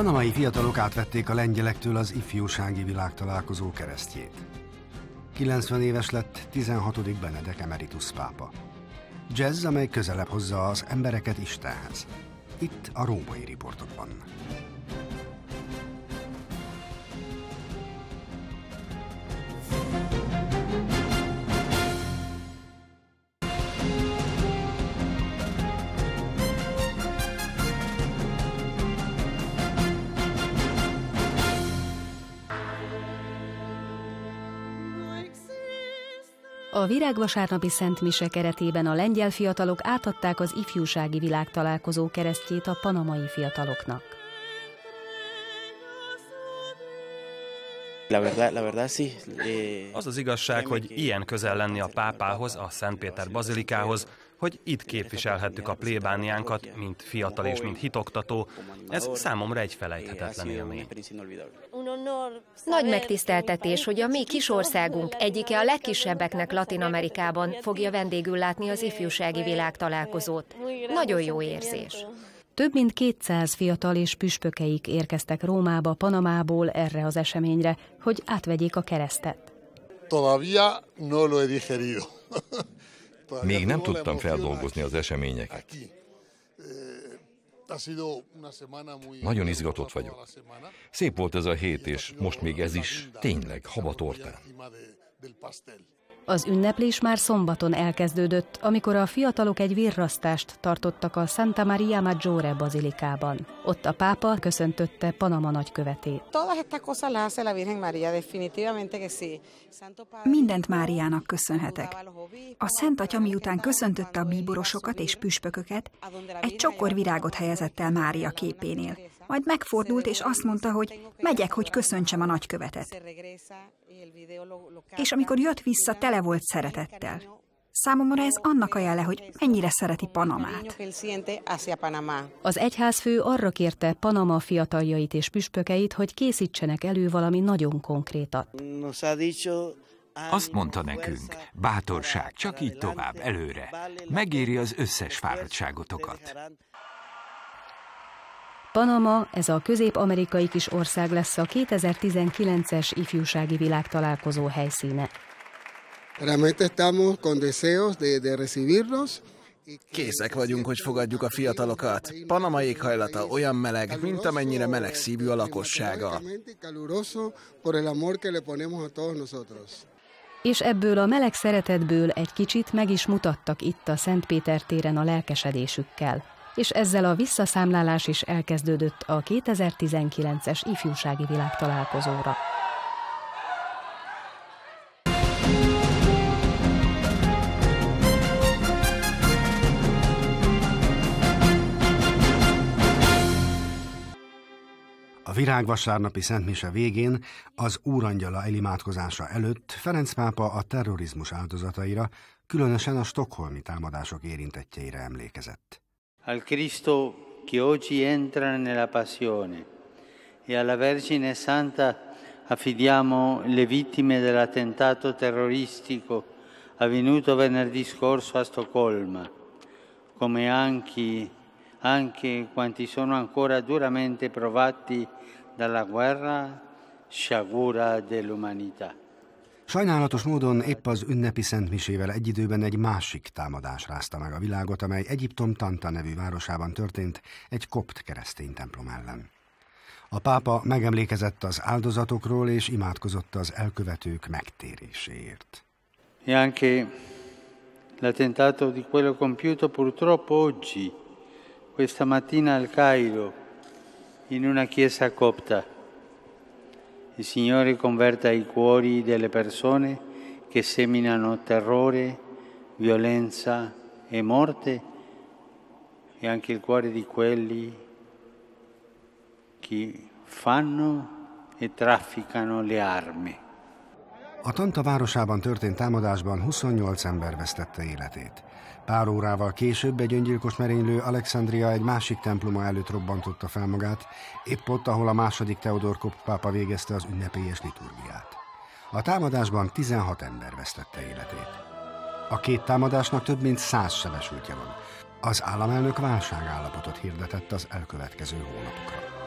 panamai fiatalok átvették a lengyelektől az ifjúsági világtalálkozó keresztjét. 90 éves lett 16. Benedek emeritus pápa. Jazz, amely közelebb hozza az embereket Istenhez. Itt a római riportokban. A Virágvasárnapi Szent Mise keretében a lengyel fiatalok átadták az ifjúsági világtalálkozó keresztjét a panamai fiataloknak. Eh, az az igazság, hogy ilyen közel lenni a pápához, a Szentpéter bazilikához, hogy itt képviselhettük a plébániánkat, mint fiatal és mint hitoktató, ez számomra egy felejthetetlen élmény. Nagy megtiszteltetés, hogy a mi kis országunk egyike a legkisebbeknek Latin Amerikában fogja vendégül látni az ifjúsági világtalálkozót. Nagyon jó érzés. Több mint 200 fiatal és püspökeik érkeztek Rómába, Panamából erre az eseményre, hogy átvegyék a keresztet. Todavía no lo he digerido. Még nem tudtam feldolgozni az eseményeket. Nagyon izgatott vagyok. Szép volt ez a hét, és most még ez is tényleg habatortán. Az ünneplés már szombaton elkezdődött, amikor a fiatalok egy virrasztást tartottak a Santa Maria Maggiore bazilikában. Ott a pápa köszöntötte Panama nagykövetét. Mindent Máriának köszönhetek. A Szent Atya miután köszöntötte a bíborosokat és püspököket, egy csokor virágot helyezett el Mária képénél. Majd megfordult és azt mondta, hogy megyek, hogy köszöntsem a nagykövetet. És amikor jött vissza, tele volt szeretettel. Számomra ez annak a jele, hogy mennyire szereti Panamát. Az egyházfő arra kérte Panama fiataljait és püspökeit, hogy készítsenek elő valami nagyon konkrétat. Azt mondta nekünk, bátorság, csak így tovább, előre. Megéri az összes fáradtságotokat. Panama, ez a közép-amerikai kis ország lesz a 2019-es ifjúsági világtalálkozó helyszíne. Készek vagyunk, hogy fogadjuk a fiatalokat. Panama éghajlata olyan meleg, mint amennyire meleg szívű a lakossága. És ebből a meleg szeretetből egy kicsit meg is mutattak itt a Szentpéter téren a lelkesedésükkel és ezzel a visszaszámlálás is elkezdődött a 2019-es ifjúsági világtalálkozóra. A virágvasárnapi Szentmise végén az Úrangyala elimádkozása előtt Ferenc pápa a terrorizmus áldozataira, különösen a stokholmi támadások érintettjeire emlékezett. Al Cristo che oggi entra nella passione e alla Vergine Santa affidiamo le vittime dell'attentato terroristico avvenuto venerdì scorso a Stoccolma, come anche, anche quanti sono ancora duramente provati dalla guerra sciagura dell'umanità. Sajnálatos módon épp az ünnepi szentmisével egy időben egy másik támadás rázta meg a világot, amely Egyiptom Tanta nevű városában történt egy kopt keresztény templom ellen. A pápa megemlékezett az áldozatokról és imádkozott az elkövetők megtéréséért. E anche l'attentato di quello compiuto purtroppo oggi, questa mattina al Cairo, in una chiesa copta. Il Signore converta i cuori delle persone che seminano terrore, violenza e morte e anche il cuore di quelli che fanno e trafficano le armi. A Tanta városában történt támadásban 28 ember vesztette életét. Pár órával később egy öngyilkos merénylő Alexandria egy másik temploma előtt robbantotta fel magát, épp ott, ahol a második Teodor Kopp pápa végezte az ünnepélyes liturgiát. A támadásban 16 ember vesztette életét. A két támadásnak több mint száz sebesültje van. Az államelnök válságállapotot hirdetett az elkövetkező hónapokra.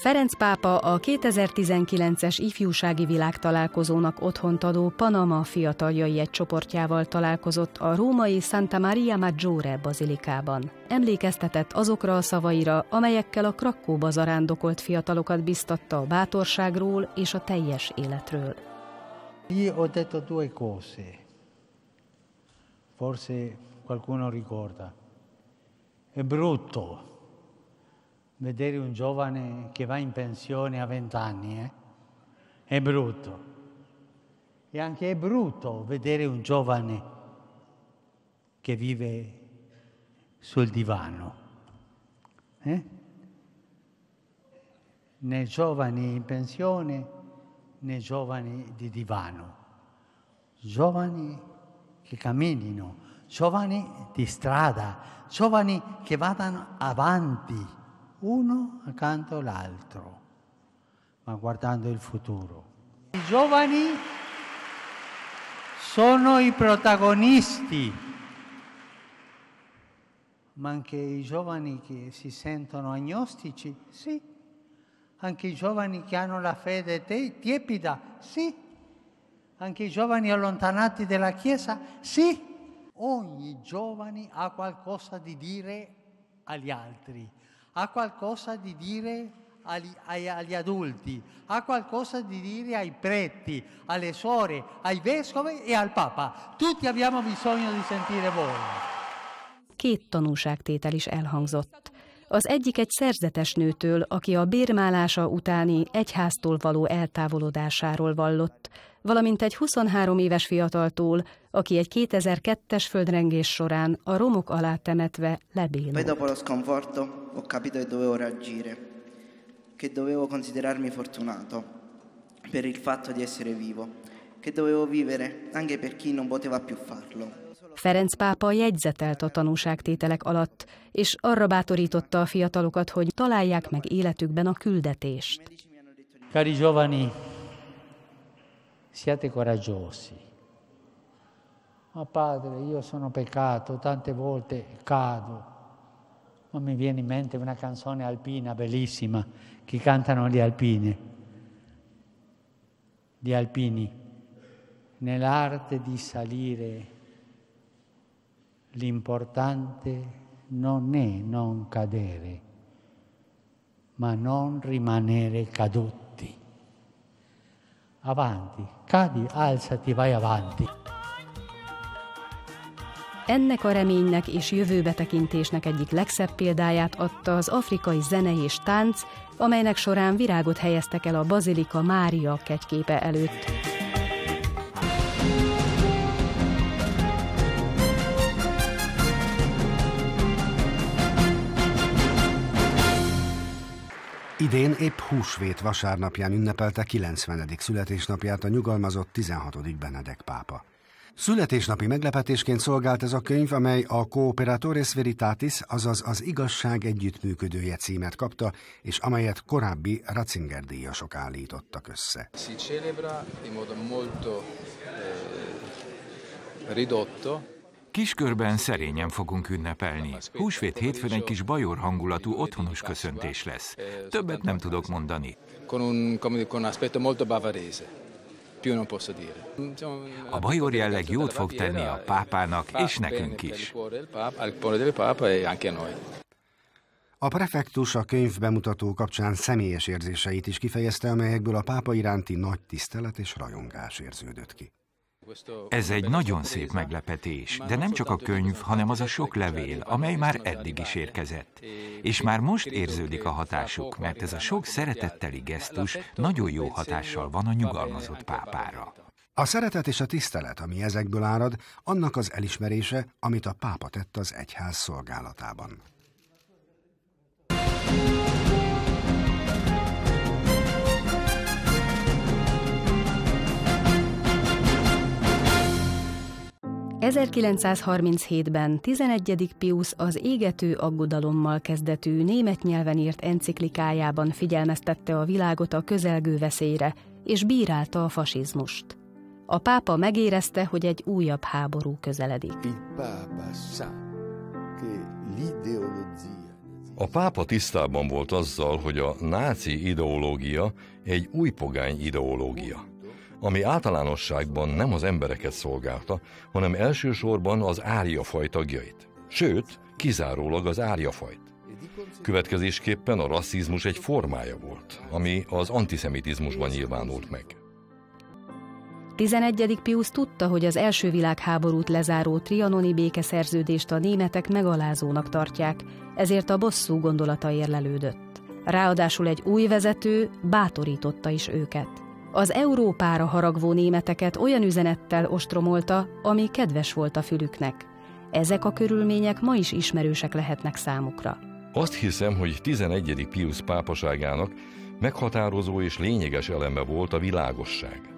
Ferenc pápa a 2019-es ifjúsági világtalálkozónak otthont adó Panama fiataljai egy csoportjával találkozott a római Santa Maria Maggiore bazilikában. Emlékeztetett azokra a szavaira, amelyekkel a Krakóba zarándokolt fiatalokat biztatta a bátorságról és a teljes életről. Io detto due cose. Forse qualcuno ricorda. È brutto vedere un giovane che va in pensione a vent'anni, eh? è brutto. E anche è brutto vedere un giovane che vive sul divano. Eh? Né giovani in pensione né giovani di divano. Giovani che camminino, giovani di strada, giovani che vadano avanti uno accanto all'altro, ma guardando il futuro. I giovani sono i protagonisti, ma anche i giovani che si sentono agnostici, sì. Anche i giovani che hanno la fede tiepida, sì. Anche i giovani allontanati dalla Chiesa, sì. Ogni giovane ha qualcosa di dire agli altri ha qualcosa di dire agli, agli, adulti, ha qualcosa di dire ai preti, alle suore, ai vescovi e al Papa. Tutti abbiamo bisogno di sentire voi. Két tanúságtétel is elhangzott. Az egyik egy szerzetes nőtől, aki a bérmálása utáni egyháztól való eltávolodásáról vallott, valamint egy 23 éves fiataltól, aki egy 2002-es földrengés során a romok alá temetve lebénult. dopo lo sconforto ho capito che dovevo reagire, che dovevo considerarmi fortunato per il fatto di essere vivo, che dovevo vivere anche per chi non poteva più farlo. Ferenc pápa jegyzetelt a tanúságtételek alatt, és arra bátorította a fiatalokat, hogy találják meg életükben a küldetést. Cari giovani, siate coraggiosi. Ma padre, io sono peccato, tante volte cado. Ma mi viene in mente una canzone alpina bellissima che cantano gli alpini. Gli alpini. Nell'arte di salire l'importante non è non cadere, ma non rimanere caduti. Avanti, cadi, alzati, vai avanti. Ennek a reménynek és jövőbetekintésnek egyik legszebb példáját adta az afrikai zene és tánc, amelynek során virágot helyeztek el a Bazilika Mária kegyképe előtt. Idén épp húsvét vasárnapján ünnepelte 90. születésnapját a nyugalmazott 16. Benedek pápa. Születésnapi meglepetésként szolgált ez a könyv, amely a Cooperatores Veritatis, azaz az igazság együttműködője címet kapta, és amelyet korábbi Ratzinger díjasok állítottak össze. Si celebra in modo molto eh, ridotto Kiskörben szerényen fogunk ünnepelni. Húsvét hétfőn egy kis bajor hangulatú otthonos köszöntés lesz. Többet nem tudok mondani. A bajor jelleg jót fog tenni a pápának és nekünk is. A prefektus a könyv bemutató kapcsán személyes érzéseit is kifejezte, amelyekből a pápa iránti nagy tisztelet és rajongás érződött ki. Ez egy nagyon szép meglepetés, de nem csak a könyv, hanem az a sok levél, amely már eddig is érkezett. És már most érződik a hatásuk, mert ez a sok szeretetteli gesztus nagyon jó hatással van a nyugalmazott pápára. A szeretet és a tisztelet, ami ezekből árad, annak az elismerése, amit a pápa tett az egyház szolgálatában. 1937-ben 11. Pius az égető aggodalommal kezdetű német nyelven írt enciklikájában figyelmeztette a világot a közelgő veszélyre, és bírálta a fasizmust. A pápa megérezte, hogy egy újabb háború közeledik. A pápa tisztában volt azzal, hogy a náci ideológia egy új pogány ideológia, ami általánosságban nem az embereket szolgálta, hanem elsősorban az áriafaj tagjait. Sőt, kizárólag az áriafajt. Következésképpen a rasszizmus egy formája volt, ami az antiszemitizmusban nyilvánult meg. 11. Pius tudta, hogy az első világháborút lezáró trianoni békeszerződést a németek megalázónak tartják, ezért a bosszú gondolata érlelődött. Ráadásul egy új vezető bátorította is őket. Az Európára haragvó németeket olyan üzenettel ostromolta, ami kedves volt a fülüknek. Ezek a körülmények ma is ismerősek lehetnek számukra. Azt hiszem, hogy 11. Pius pápaságának meghatározó és lényeges eleme volt a világosság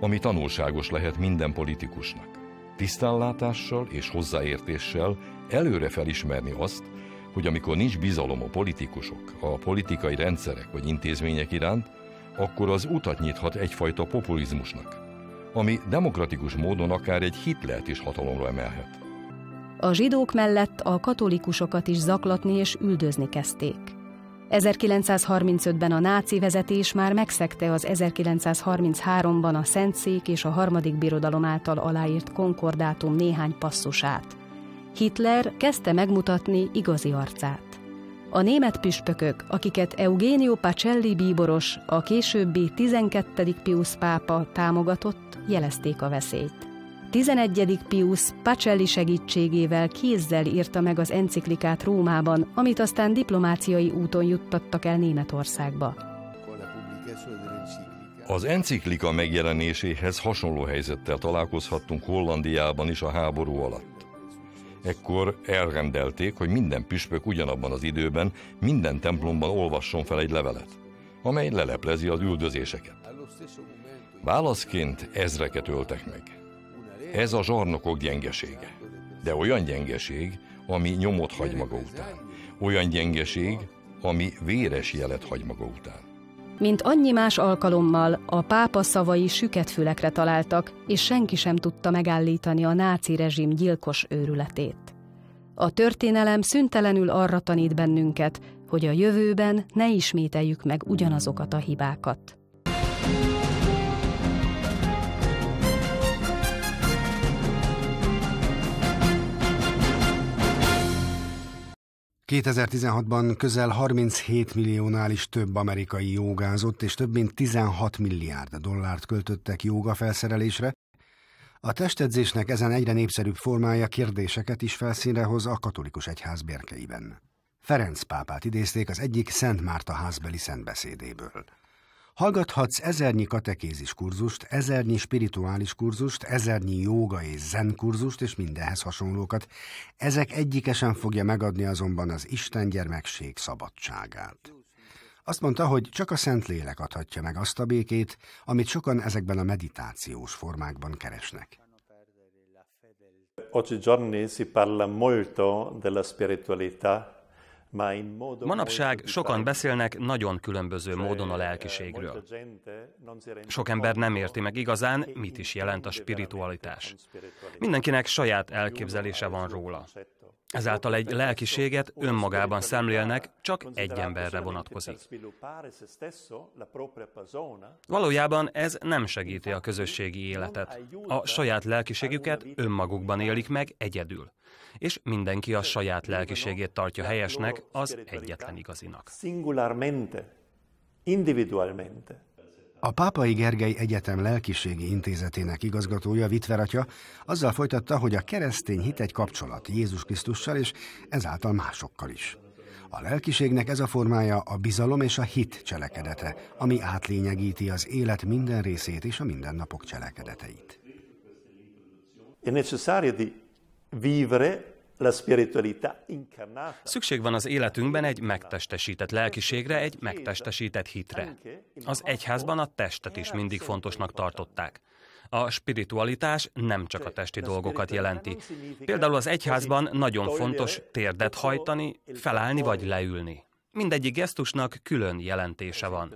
ami tanulságos lehet minden politikusnak. Tisztánlátással és hozzáértéssel előre felismerni azt, hogy amikor nincs bizalom a politikusok, a politikai rendszerek vagy intézmények iránt, akkor az utat nyithat egyfajta populizmusnak, ami demokratikus módon akár egy Hitlert is hatalomra emelhet. A zsidók mellett a katolikusokat is zaklatni és üldözni kezdték. 1935-ben a náci vezetés már megszegte az 1933-ban a Szentszék és a harmadik birodalom által aláírt konkordátum néhány passzusát. Hitler kezdte megmutatni igazi arcát. A német püspökök, akiket Eugenio Pacelli bíboros, a későbbi 12. Pius pápa támogatott, jelezték a veszélyt. 11. Pius Pacelli segítségével kézzel írta meg az enciklikát Rómában, amit aztán diplomáciai úton juttattak el Németországba. Az enciklika megjelenéséhez hasonló helyzettel találkozhattunk Hollandiában is a háború alatt. Ekkor elrendelték, hogy minden püspök ugyanabban az időben minden templomban olvasson fel egy levelet, amely leleplezi az üldözéseket. Válaszként ezreket öltek meg. Ez a zsarnokok gyengesége. De olyan gyengeség, ami nyomot hagy maga után. Olyan gyengeség, ami véres jelet hagy maga után. Mint annyi más alkalommal, a pápa szavai süket fülekre találtak, és senki sem tudta megállítani a náci rezsim gyilkos őrületét. A történelem szüntelenül arra tanít bennünket, hogy a jövőben ne ismételjük meg ugyanazokat a hibákat. 2016-ban közel 37 milliónál is több amerikai jogázott, és több mint 16 milliárd dollárt költöttek joga felszerelésre. A testedzésnek ezen egyre népszerűbb formája kérdéseket is felszínre hoz a katolikus egyház bérkeiben. Ferenc pápát idézték az egyik Szent Márta házbeli szentbeszédéből. Hallgathatsz ezernyi katekézis kurzust, ezernyi spirituális kurzust, ezernyi jóga és zen kurzust és mindenhez hasonlókat. Ezek egyike sem fogja megadni azonban az Isten gyermekség szabadságát. Azt mondta, hogy csak a Szentlélek adhatja meg azt a békét, amit sokan ezekben a meditációs formákban keresnek. Oggigiorni si parla molto della spiritualità Manapság sokan beszélnek nagyon különböző módon a lelkiségről. Sok ember nem érti meg igazán, mit is jelent a spiritualitás. Mindenkinek saját elképzelése van róla. Ezáltal egy lelkiséget önmagában szemlélnek, csak egy emberre vonatkozik. Valójában ez nem segíti a közösségi életet. A saját lelkiségüket önmagukban élik meg egyedül és mindenki a saját lelkiségét tartja helyesnek, az egyetlen igazinak. Singularmente, individualmente. A Pápai Gergely Egyetem Lelkiségi Intézetének igazgatója Vitveratya azzal folytatta, hogy a keresztény hit egy kapcsolat Jézus Krisztussal és ezáltal másokkal is. A lelkiségnek ez a formája a bizalom és a hit cselekedete, ami átlényegíti az élet minden részét és a mindennapok cselekedeteit. È necessario di vivere. Szükség van az életünkben egy megtestesített lelkiségre, egy megtestesített hitre. Az egyházban a testet is mindig fontosnak tartották. A spiritualitás nem csak a testi dolgokat jelenti. Például az egyházban nagyon fontos térdet hajtani, felállni vagy leülni. Mindegyik gesztusnak külön jelentése van.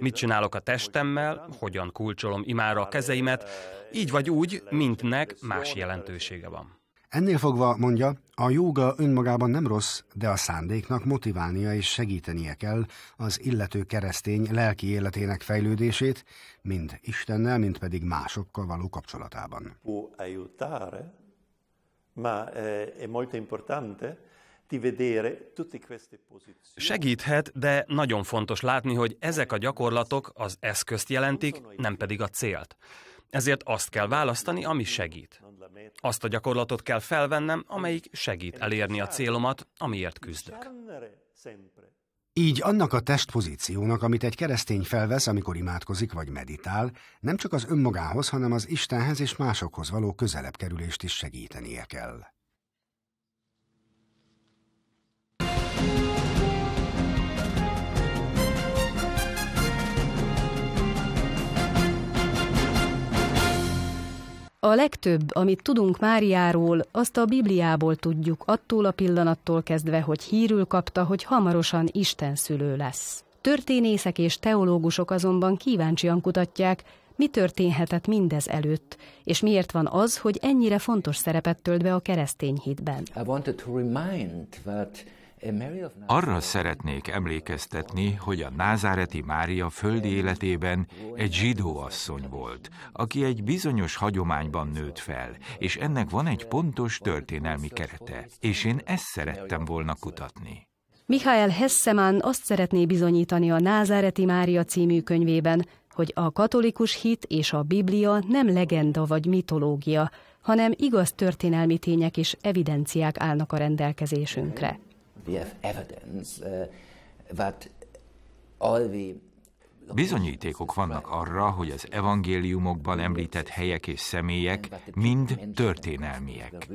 Mit csinálok a testemmel, hogyan kulcsolom imára a kezeimet, így vagy úgy, mindnek más jelentősége van. Ennél fogva, mondja, a jóga önmagában nem rossz, de a szándéknak motiválnia és segítenie kell az illető keresztény lelki életének fejlődését, mind Istennel, mind pedig másokkal való kapcsolatában. Ma eh, è molto importante Segíthet, de nagyon fontos látni, hogy ezek a gyakorlatok az eszközt jelentik, nem pedig a célt. Ezért azt kell választani, ami segít. Azt a gyakorlatot kell felvennem, amelyik segít elérni a célomat, amiért küzdök. Így annak a testpozíciónak, amit egy keresztény felvesz, amikor imádkozik vagy meditál, nem csak az önmagához, hanem az Istenhez és másokhoz való közelebb kerülést is segítenie kell. A legtöbb, amit tudunk Máriáról, azt a Bibliából tudjuk, attól a pillanattól kezdve, hogy hírül kapta, hogy hamarosan Isten szülő lesz. Történészek és teológusok azonban kíváncsian kutatják, mi történhetett mindez előtt, és miért van az, hogy ennyire fontos szerepet tölt be a keresztény hitben. Arra szeretnék emlékeztetni, hogy a názáreti Mária földi életében egy zsidó asszony volt, aki egy bizonyos hagyományban nőtt fel, és ennek van egy pontos történelmi kerete, és én ezt szerettem volna kutatni. Michael Hessemann azt szeretné bizonyítani a Názáreti Mária című könyvében, hogy a katolikus hit és a Biblia nem legenda vagy mitológia, hanem igaz történelmi tények és evidenciák állnak a rendelkezésünkre. Bizonyítékok vannak arra, hogy az evangéliumokban említett helyek és személyek mind történelmiek.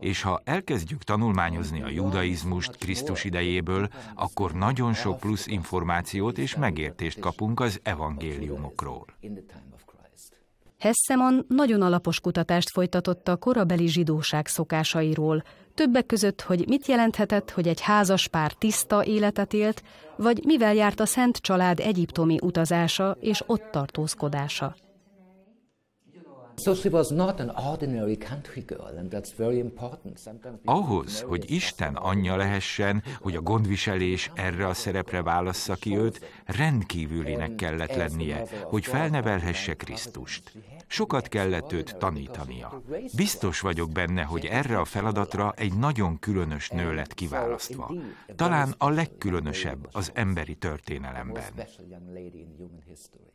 És ha elkezdjük tanulmányozni a judaizmust Krisztus idejéből, akkor nagyon sok plusz információt és megértést kapunk az evangéliumokról. Hesseman nagyon alapos kutatást folytatott a korabeli zsidóság szokásairól, többek között, hogy mit jelenthetett, hogy egy házas pár tiszta életet élt, vagy mivel járt a Szent Család egyiptomi utazása és ott tartózkodása. Ahhoz, hogy Isten anyja lehessen, hogy a gondviselés erre a szerepre válassza ki őt, rendkívülinek kellett lennie, hogy felnevelhesse Krisztust. Sokat kellett őt tanítania. Biztos vagyok benne, hogy erre a feladatra egy nagyon különös nő lett kiválasztva. Talán a legkülönösebb az emberi történelemben.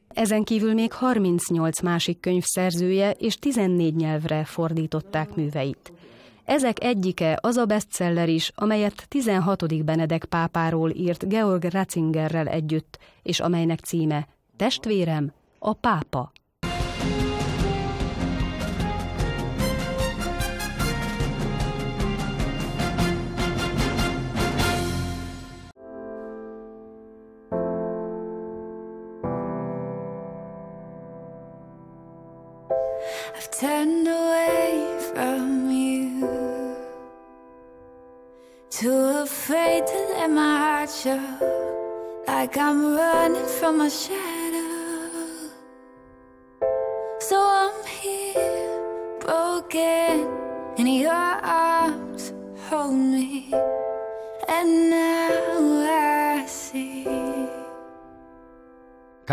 Ezen kívül még 38 másik könyv szerzője és 14 nyelvre fordították műveit. Ezek egyike az a bestseller is, amelyet 16. Benedek pápáról írt Georg Ratzingerrel együtt, és amelynek címe Testvérem, a pápa. turned Too afraid to let my heart show, like I'm running from a shadow. So I'm here, broken, in your arms, hold me, and now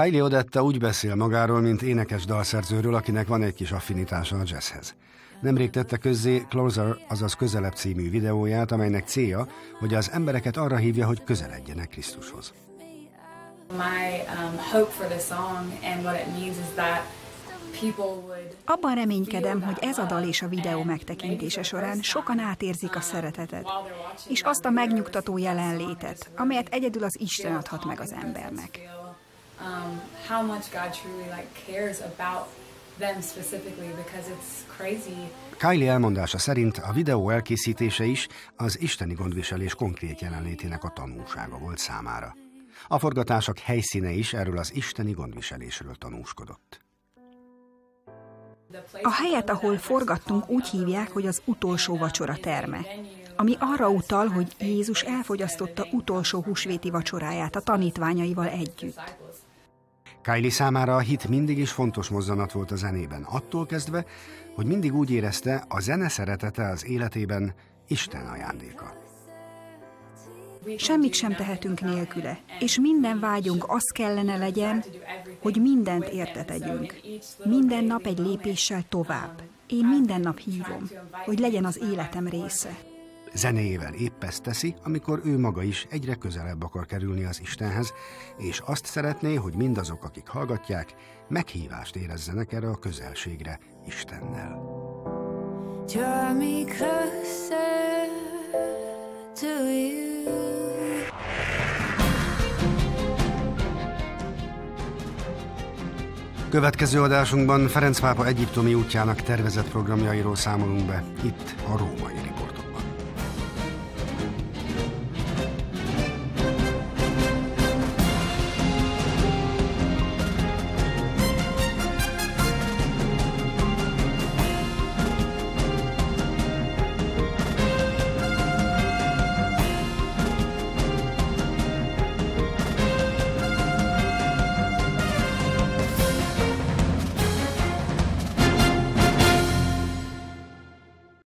Kylie Odetta úgy beszél magáról, mint énekes dalszerzőről, akinek van egy kis affinitása a jazzhez. Nemrég tette közzé Closer, azaz Közelebb című videóját, amelynek célja, hogy az embereket arra hívja, hogy közeledjenek Krisztushoz. Um, Abban reménykedem, hogy ez a dal és a videó megtekintése során sokan átérzik a szeretetet, és azt a megnyugtató jelenlétet, amelyet egyedül az Isten adhat meg az embernek um, how much God truly like cares about them specifically because it's crazy. Kylie elmondása szerint a videó elkészítése is az isteni gondviselés konkrét jelenlétének a tanulsága volt számára. A forgatások helyszíne is erről az isteni gondviselésről tanúskodott. A helyet, ahol forgattunk, úgy hívják, hogy az utolsó vacsora terme, ami arra utal, hogy Jézus elfogyasztotta utolsó húsvéti vacsoráját a tanítványaival együtt. Kylie számára a hit mindig is fontos mozzanat volt a zenében, attól kezdve, hogy mindig úgy érezte, a zene szeretete az életében Isten ajándéka. Semmit sem tehetünk nélküle, és minden vágyunk az kellene legyen, hogy mindent érte tegyünk. Minden nap egy lépéssel tovább. Én minden nap hívom, hogy legyen az életem része. Zenéjével épp ezt teszi, amikor ő maga is egyre közelebb akar kerülni az Istenhez, és azt szeretné, hogy mindazok, akik hallgatják, meghívást érezzenek erre a közelségre Istennel. Draw me closer to you. Következő adásunkban Ferenc pápa egyiptomi útjának tervezett programjairól számolunk be, itt a Római.